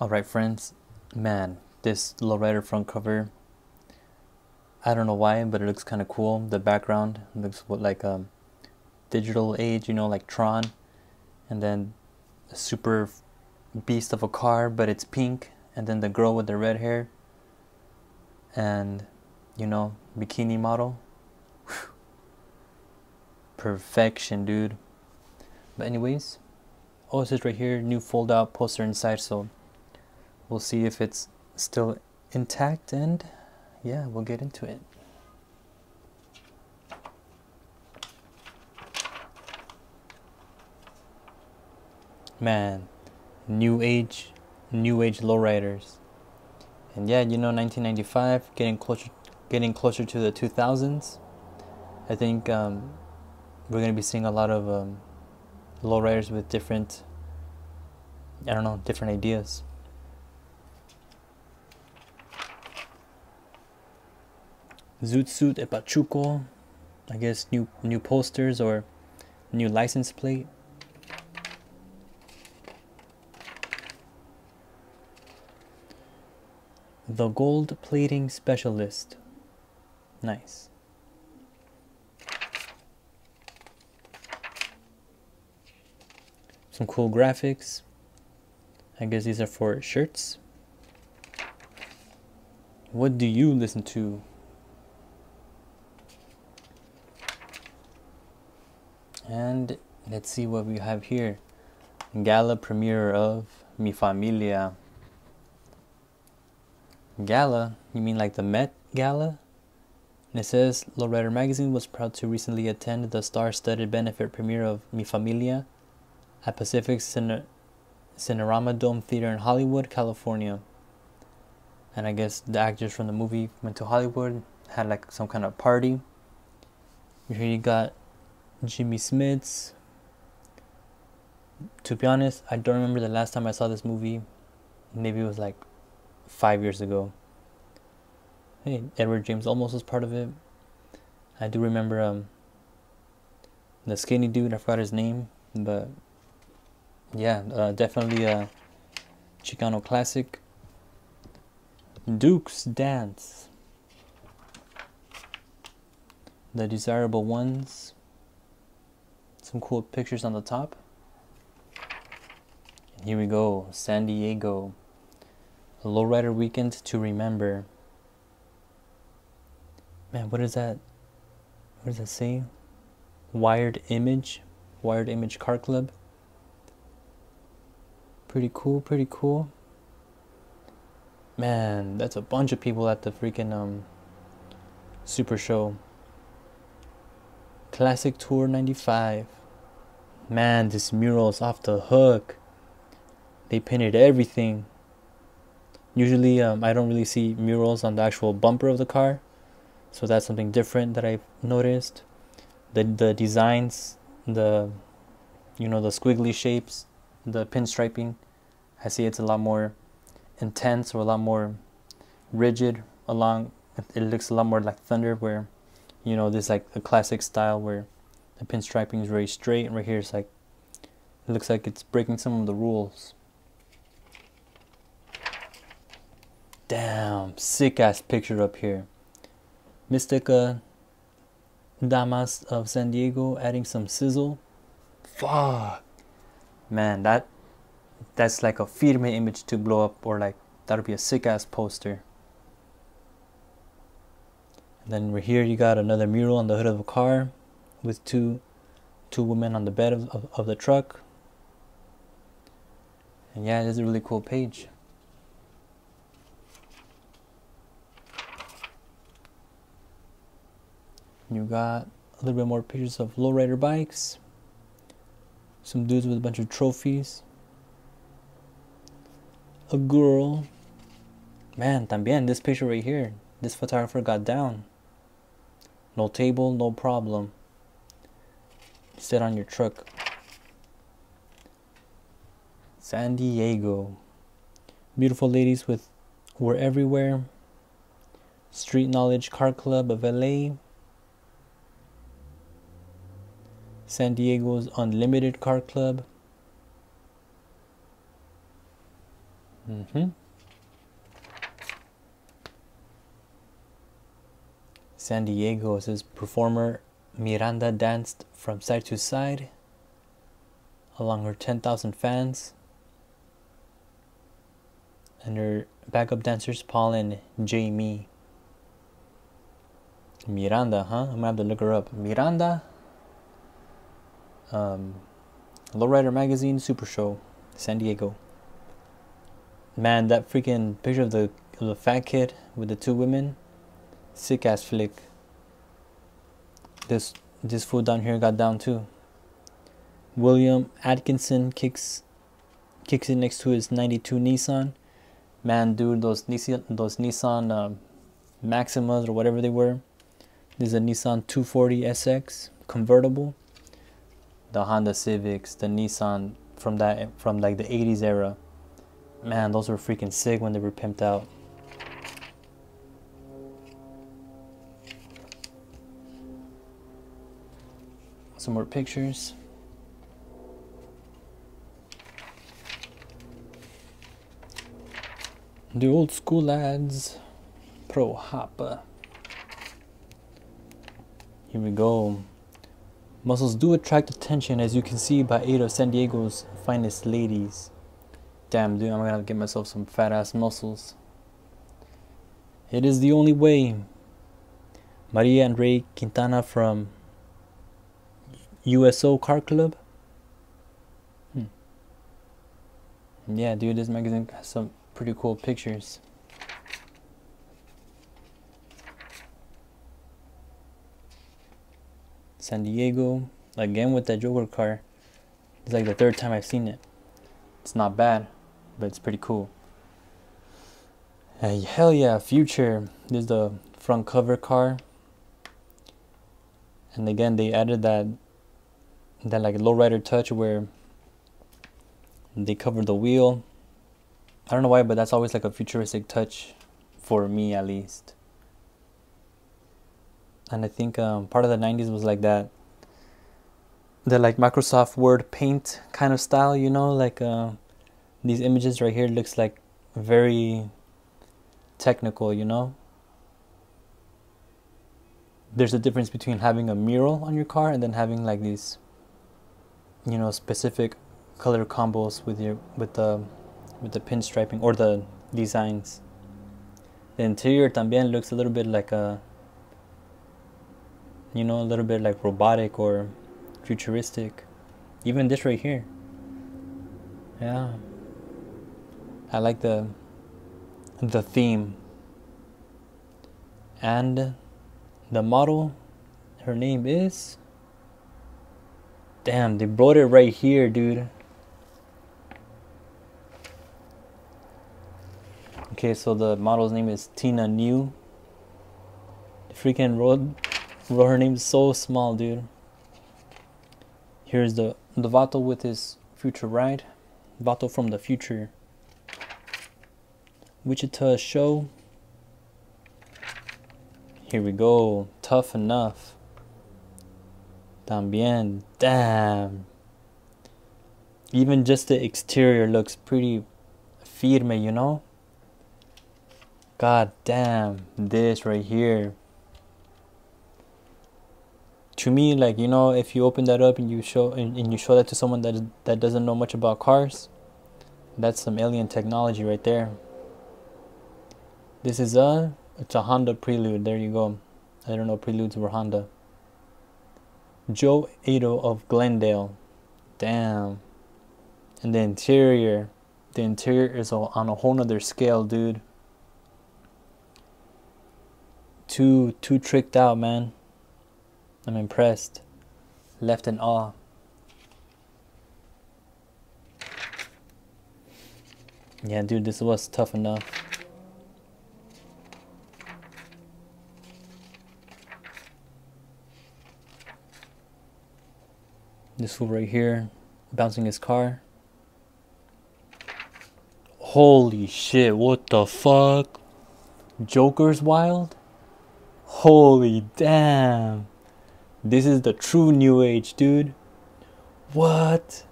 Alright, friends, man, this lowrider front cover, I don't know why, but it looks kind of cool. The background looks like a um, digital age, you know, like Tron, and then a super beast of a car, but it's pink, and then the girl with the red hair, and you know, bikini model. Whew. Perfection, dude. But anyways, oh, it says right here, new fold out poster inside, so we'll see if it's still intact and yeah, we'll get into it. Man, new age, new age lowriders. And yeah, you know, 1995, getting closer, getting closer to the 2000s. I think um, we're gonna be seeing a lot of um, lowriders with different, I don't know, different ideas. Zoot Suit at Pachuco. I guess new new posters or new license plate. The gold plating specialist. Nice. Some cool graphics. I guess these are for shirts. What do you listen to And let's see what we have here. Gala premiere of Mi Familia. Gala? You mean like the Met Gala? And it says Lowrider Magazine was proud to recently attend the star-studded benefit premiere of Mi Familia at Pacific Cine- Cinerama Dome Theater in Hollywood, California. And I guess the actors from the movie went to Hollywood, had like some kind of party. Here you got Jimmy Smits. To be honest, I don't remember the last time I saw this movie. Maybe it was like five years ago. Hey, Edward James Olmos was part of it. I do remember um the skinny dude. I forgot his name, but yeah, uh, definitely a Chicano classic. Duke's Dance. The Desirable Ones some cool pictures on the top. And here we go, San Diego. A lowrider weekend to remember. Man, what is that? What does that say? Wired Image, Wired Image Car Club. Pretty cool, pretty cool. Man, that's a bunch of people at the freaking um super show. Classic Tour 95 man, this mural is off the hook. They painted everything. Usually, um, I don't really see murals on the actual bumper of the car, so that's something different that I've noticed. The the designs, the you know the squiggly shapes, the pinstriping, I see it's a lot more intense or a lot more rigid. Along, it looks a lot more like Thunder, where you know this like a classic style where the pinstriping is very straight and right here it's like it looks like it's breaking some of the rules. Damn sick ass picture up here. Mystica Damas of San Diego adding some sizzle. Fuck. Man that that's like a firme image to blow up or like that would be a sick ass poster. And then right here you got another mural on the hood of a car with two two women on the bed of, of, of the truck. And yeah, it is a really cool page. You got a little bit more pictures of lowrider bikes. Some dudes with a bunch of trophies. A girl. Man, también, this picture right here. This photographer got down. No table, no problem sit on your truck. San Diego. Beautiful ladies with were everywhere. Street Knowledge Car Club of LA. San Diego's Unlimited Car Club. Mm-hmm. San Diego says performer Miranda danced from side to side along her 10,000 fans. And her backup dancers, Paul and Jamie. Miranda, huh? I'm gonna have to look her up. Miranda. Um, Lowrider Magazine Super Show, San Diego. Man, that freaking picture of the of the fat kid with the two women, sick ass flick. This this fool down here got down too. William Atkinson kicks kicks it next to his '92 Nissan. Man, dude, those Nissan those Nissan uh, Maximas or whatever they were. This is a Nissan 240 SX convertible. The Honda Civics, the Nissan from that from like the 80s era. Man, those were freaking sick when they were pimped out. Some more pictures. The old school lads. Pro Hopper. Here we go. Muscles do attract attention, as you can see by eight of San Diego's finest ladies. Damn, dude, I'm gonna get myself some fat ass muscles. It is the only way. Maria and Ray Quintana from USO Car Club. Hmm. Yeah, dude, this magazine has some pretty cool pictures. San Diego, again with that Joker car. It's like the third time I've seen it. It's not bad, but it's pretty cool. Hey, hell yeah, Future. This is the front cover car. And again, they added that that like lowrider touch where they cover the wheel. I don't know why, but that's always like a futuristic touch for me at least. And I think um, part of the 90s was like that the like Microsoft Word paint kind of style you know? Like uh, these images right here looks like very technical you know? There's a difference between having a mural on your car and then having like these you know specific color combos with your with the with the pinstriping or the designs the interior también looks a little bit like a you know, a little bit like robotic or futuristic. Even this right here. Yeah. I like the the theme. And the model, her name is Damn, they brought it right here, dude. Okay, so the model's name is Tina New. The freaking road Bro, her name's so small, dude. Here's the, the Vato with his future ride. Vato from the future. Wichita show. Here we go. Tough enough. También. Damn. Even just the exterior looks pretty firme, you know? God damn. This right here to me like you know if you open that up and you show and, and you show that to someone that that doesn't know much about cars that's some alien technology right there this is a it's a Honda Prelude there you go I don't know preludes were Honda Joe Ado of Glendale. Damn. And the interior the interior is on a whole nother scale dude. Too too tricked out man. I'm impressed, left in awe. Yeah, dude, this was tough enough. This fool right here, bouncing his car. Holy shit, what the fuck? Jokerz wild? Holy damn. This is the true new age, dude. What?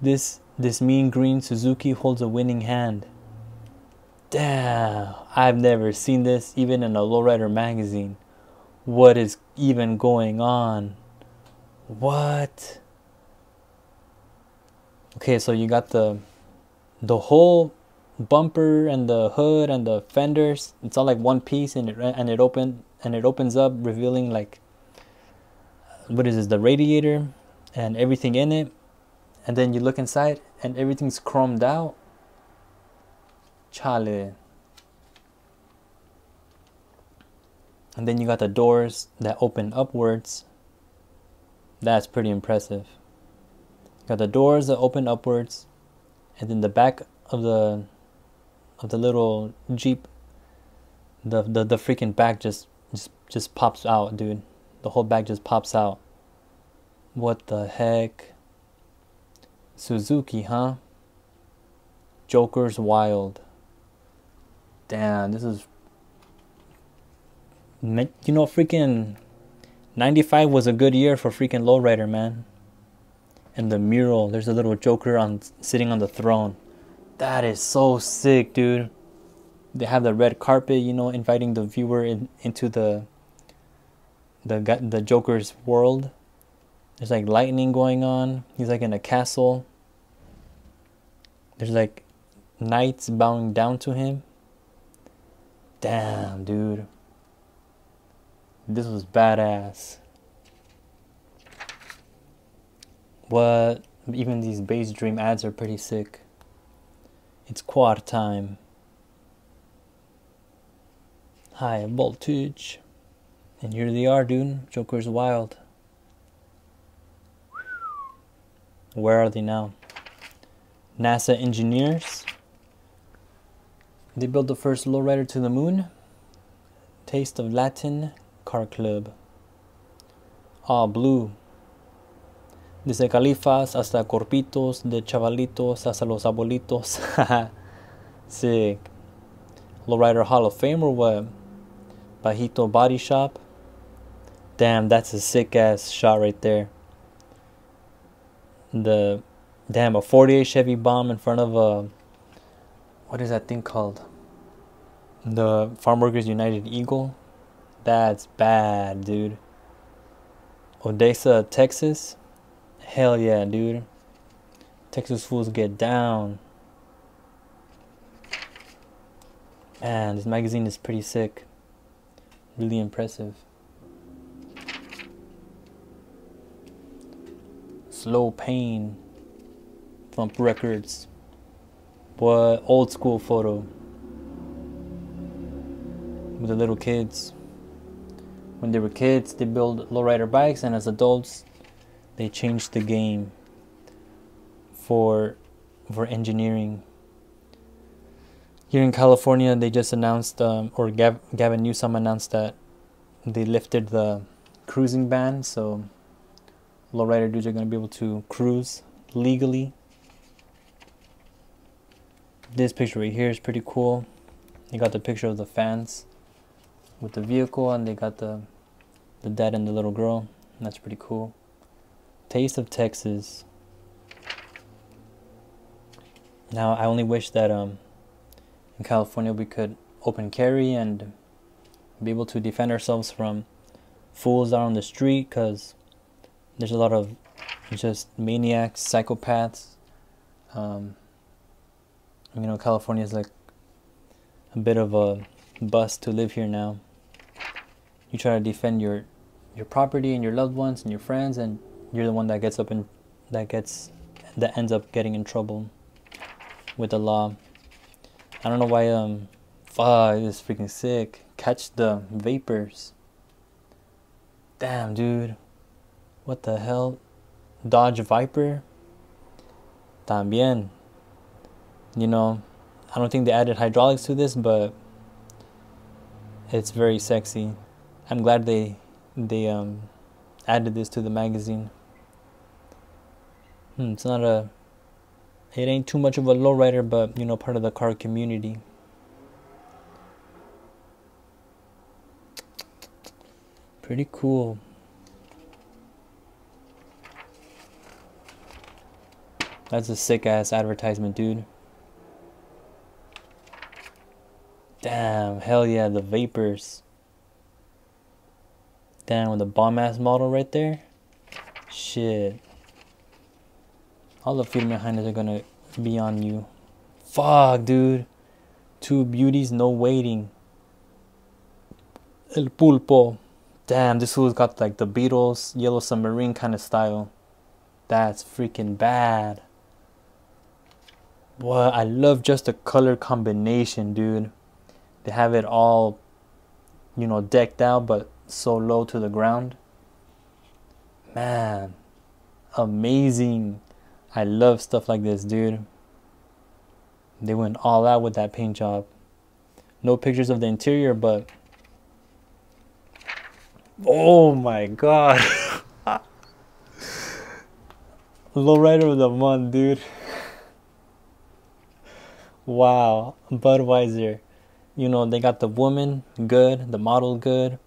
This this mean green Suzuki holds a winning hand. Damn, I've never seen this even in a lowrider magazine. What is even going on? What? Okay, so you got the the whole bumper and the hood and the fenders. It's all like one piece, and it and it open and it opens up, revealing like what is this? The radiator and everything in it. And then you look inside, and everything's chromed out. Chale. And then you got the doors that open upwards. That's pretty impressive. Got the doors that open upwards, and then the back of the of the little Jeep, the the, the freaking back just just just pops out, dude. The whole back just pops out. What the heck? Suzuki, huh? Jokerz Wild. Damn, this is. You know, freaking. 95 was a good year for freaking Lowrider, man. And the mural, there's a little Joker on sitting on the throne. That is so sick, dude. They have the red carpet, you know, inviting the viewer in, into the the the Joker's world. There's like lightning going on. He's like in a castle. There's like knights bowing down to him. Damn, dude. This was badass. What? Even these base dream ads are pretty sick. It's quad time. High voltage. And here they are, dude. Jokerz wild. Where are they now? NASA engineers. They built the first lowrider to the moon. Taste of Latin Car Club. Ah, blue. Desde califas hasta corpitos, de chavalitos hasta los abuelitos. Sick. Lowrider Hall of Fame or what? Bajito Body Shop. Damn, that's a sick ass shot right there. The damn a 48 Chevy bomb in front of a what is that thing called? The Farm Workers United Eagle. That's bad, dude. Odessa, Texas. Hell yeah, dude. Texas fools get down. Man, this magazine is pretty sick. Really impressive. Slow Pain. Thump Records. What old school photo. With the little kids. When they were kids, they built lowrider bikes, and as adults, they changed the game for for engineering. Here in California, they just announced, um, or Gav- Gavin Newsom announced that they lifted the cruising ban, so lowrider dudes are going to be able to cruise legally. This picture right here is pretty cool. You got the picture of the fans with the vehicle, and they got the the dad and the little girl. That's pretty cool. Taste of Texas. Now, I only wish that um, in California we could open carry and be able to defend ourselves from fools out on the street because there's a lot of just maniacs, psychopaths. Um, you know, California is like a bit of a bust to live here now. You try to defend your your property and your loved ones and your friends, and you're the one that gets up and that gets that ends up getting in trouble with the law. I don't know why um fuck this freaking sick. Catch the vapors. Damn dude. What the hell? Dodge Viper? También. You know, I don't think they added hydraulics to this, but it's very sexy. I'm glad they they um added this to the magazine. Hmm, it's not a. It ain't too much of a lowrider, but you know, part of the car community. Pretty cool. That's a sick ass advertisement, dude. Damn, hell yeah, the vapors. Damn, with the bomb ass model right there. Shit. All the female hyenas are gonna be on you. Fuck, dude. Two beauties, no waiting. El Pulpo. Damn, this fool's got like the Beatles, Yellow Submarine kind of style. That's freaking bad. Boy, I love just the color combination, dude. They have it all, you know, decked out, but so low to the ground. Man, amazing. I love stuff like this, dude. They went all out with that paint job. No pictures of the interior, but oh my god. Lowrider of the month, dude. Wow, Budweiser. You know, they got the woman good, the model good,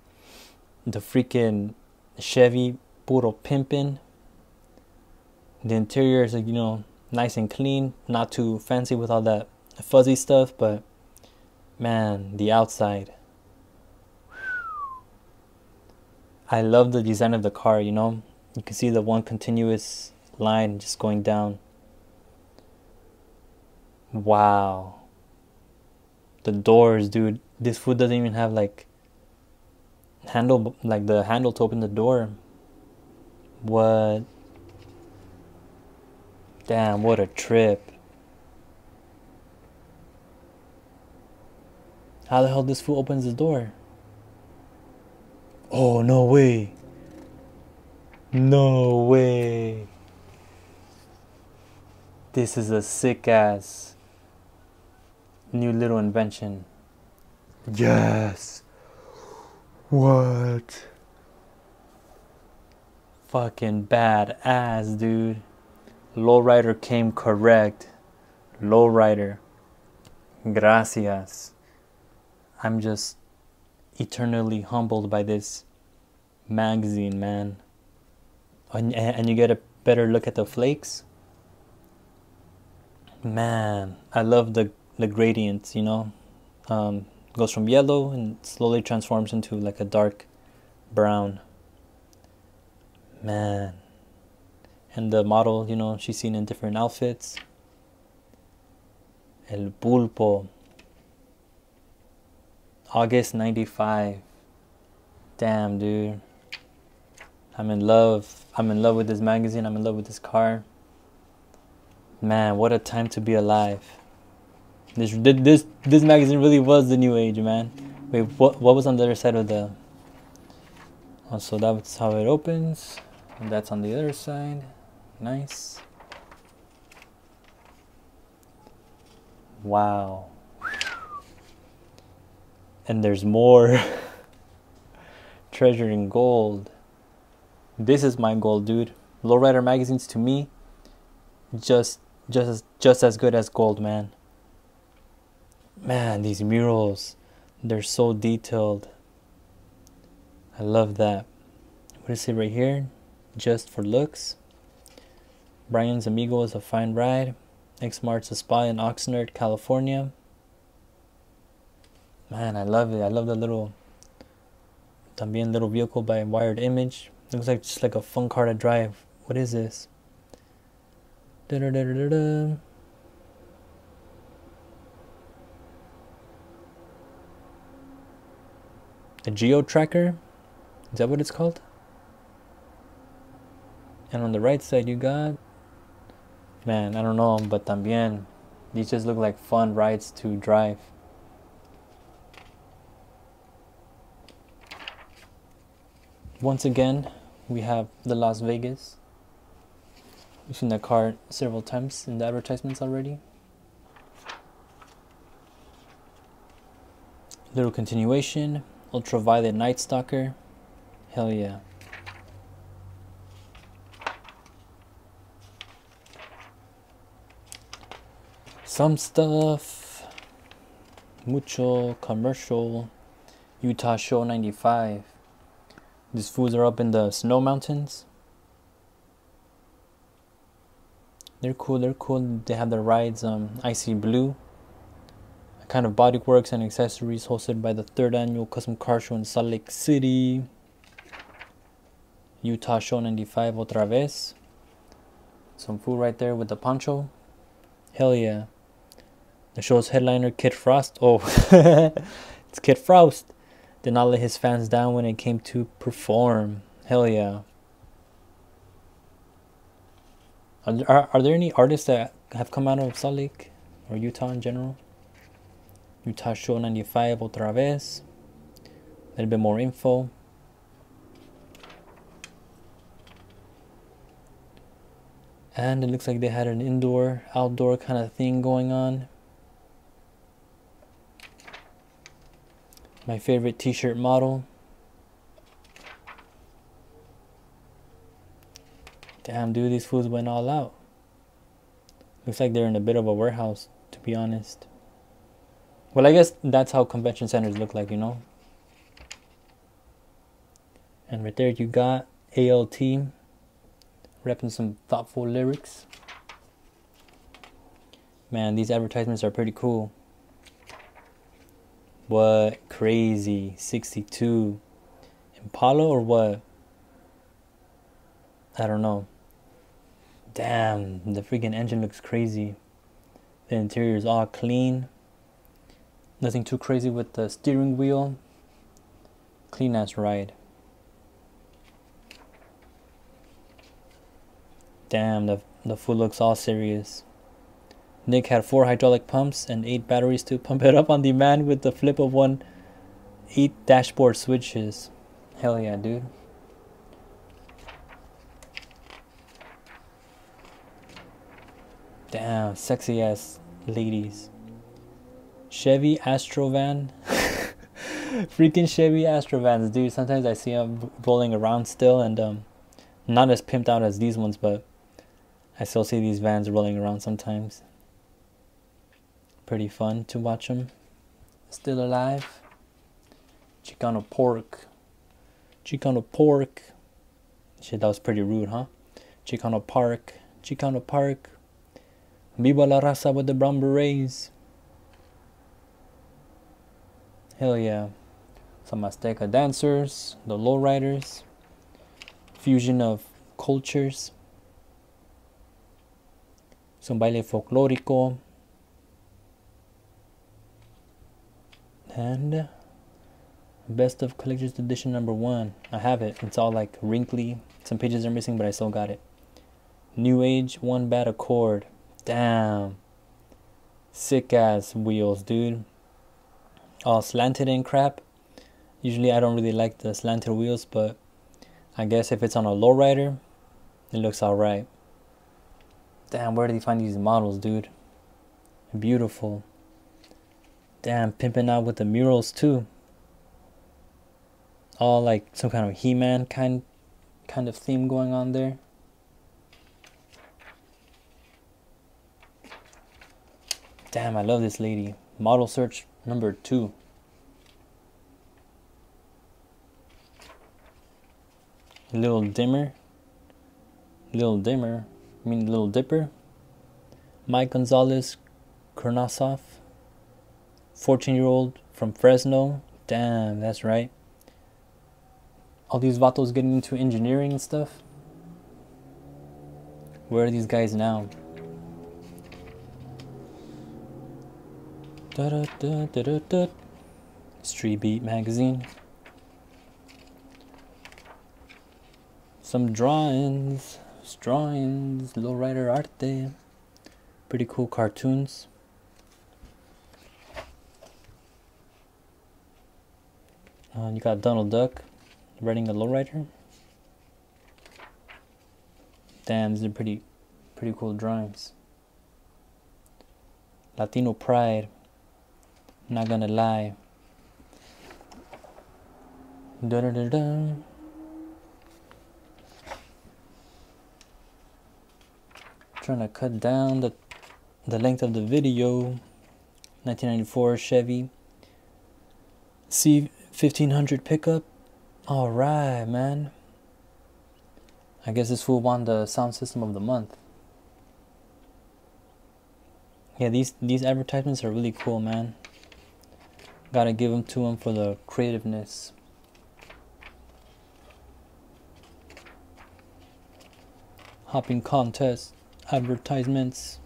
the freaking Chevy puro pimpin'. The interior is, you know, nice and clean, not too fancy with all that fuzzy stuff, but man, the outside. I love the design of the car, you know. You can see the one continuous line just going down. Wow. The doors, dude. This food doesn't even have like handle like the handle to open the door. What? Damn, what a trip. How the hell this fool opens the door? Oh, no way. No way. This is a sick ass new little invention. Yes. What? Fucking bad ass, dude. Lowrider came correct. Lowrider. Gracias. I'm just eternally humbled by this magazine, man. And, and you get a better look at the flakes man i love the the gradients you know um, goes from yellow and slowly transforms into like a dark brown. Man. And the model you know she's seen in different outfits. El pulpo august 95 damn dude. I'm in love. I'm in love with this magazine. I'm in love with this car. Man, what a time to be alive. This this this magazine really was the new age, man. Wait, what what was on the other side of the oh, so that's how it opens. And that's on the other side. Nice. Wow. And there's more treasure in gold. This is my gold, dude. Lowrider magazines to me just just as just as good as gold, man. Man, these murals, they're so detailed. I love that. What is it right here? Just for looks. Brian's Amigo is a fine ride. X marks a spot in Oxnard, California. Man, I love it. I love the little también little vehicle by Wired Image. Looks like just like a fun car to drive. What is this? Da -da -da The geo tracker? Is that what it's called? And on the right side you got man, I don't know, but también these just look like fun rides to drive. Once again, we have the Las Vegas we've seen that car several times in the advertisements already. Little continuation. Ultraviolet Night Stalker. Hell yeah. Some stuff. Mucho commercial. Utah Show 95. These foods are up in the snow mountains. They're cool. They're cool. They have the rides. Um, Icy Blue. Kind of bodyworks and accessories hosted by the third annual custom car show in Salt Lake City. Utah Show 95 otra vez. Some food right there with the poncho. Hell yeah. The show's headliner, Kid Frost. Oh, it's Kid Frost. Did not let his fans down when it came to perform. Hell yeah. Are there, are, are there any artists that have come out of Salt Lake or Utah in general? Utah Show 95 otra vez. A little bit more info. And it looks like they had an indoor outdoor kind of thing going on. My favorite t shirt model. Damn, dude, these fools went all out. Looks like they're in a bit of a warehouse, to be honest. Well, I guess that's how convention centers look like, you know? And right there you got ALT repping some thoughtful lyrics. Man, these advertisements are pretty cool. What crazy 62 Impala or what? I don't know. Damn, the freaking engine looks crazy. The interior is all clean. Nothing too crazy with the steering wheel. Clean as ride. Damn, the, the food looks all serious. Nick had four hydraulic pumps and eight batteries to pump it up on demand with the flip of one, eight dashboard switches. Hell yeah, dude. Damn, sexy ass ladies. Chevy Astrovan. Freaking Chevy Astrovans, dude. Sometimes I see them rolling around still and um, not as pimped out as these ones, but I still see these vans rolling around sometimes. Pretty fun to watch them. Still alive. Chicano pork. Chicano pork. Shit, that was pretty rude, huh? Chicano Park. Chicano Park. Viva la raza with the brown berets. Hell yeah. Some Azteca dancers, the lowriders, fusion of cultures, some baile folclórico, and best of collector's edition number one. I have it. It's all like wrinkly. Some pages are missing, but I still got it. New Age One Bad Accord. Damn. Sick ass wheels, dude. All slanted and crap. Usually I don't really like the slanted wheels, but I guess if it's on a lowrider, it looks alright. Damn, where did he find these models, dude? Beautiful. Damn, pimping out with the murals too. All like some kind of He-Man kind kind of theme going on there. Damn, I love this lady. Model search number two. Little dimmer. Little dimmer. I mean, Little Dipper. Mike Gonzalez Kurnasov. 14 year old from Fresno. Damn, that's right. All these vatos getting into engineering and stuff. Where are these guys now? Da da da da da da. Street Beat magazine. Some drawings, drawings, lowrider arte. Pretty cool cartoons. Uh, you got Donald Duck riding a lowrider. Damn, these are pretty, pretty cool drawings. Latino pride. Not gonna lie. Da da da. Trying to cut down the the length of the video. 1994 Chevy C1500 pickup. All right, man. I guess this fool won the sound system of the month. Yeah, these these advertisements are really cool, man. Gotta give them to him for the creativeness. Hopping contests, advertisements.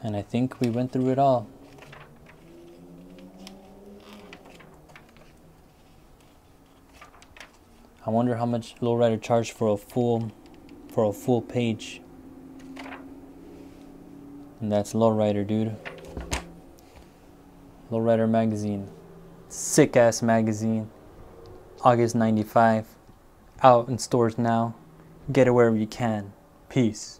And I think we went through it all. I wonder how much Lowrider charged for a full for a full page. And that's Lowrider, dude. Lowrider magazine. Sick ass magazine. August 95. Out in stores now. Get it wherever you can. Peace.